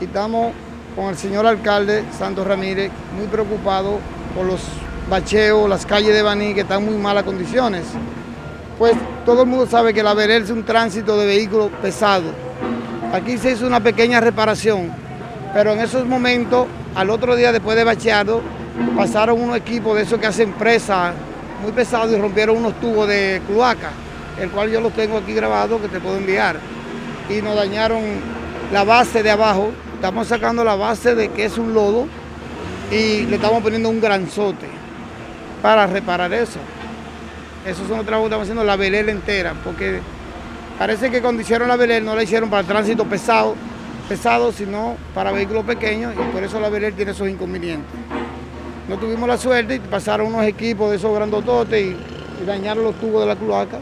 y estamos con el señor alcalde Santos Ramírez muy preocupado por los bacheos, las calles de Baní que están en muy malas condiciones. Pues todo el mundo sabe que la Verel es un tránsito de vehículos pesados. Aquí se hizo una pequeña reparación, pero en esos momentos, al otro día después de bacheado, pasaron unos equipos de esos que hacen presa muy pesados y rompieron unos tubos de cloaca, el cual yo los tengo aquí grabado que te puedo enviar. Y nos dañaron la base de abajo, estamos sacando la base de que es un lodo y le estamos poniendo un granzote para reparar eso. Esos son los trabajos que estamos haciendo la velera entera, porque parece que cuando hicieron la velera no la hicieron para tránsito pesado, pesado, sino para vehículos pequeños y por eso la velera tiene esos inconvenientes. No tuvimos la suerte y pasaron unos equipos de esos grandototes y, y dañaron los tubos de la cloaca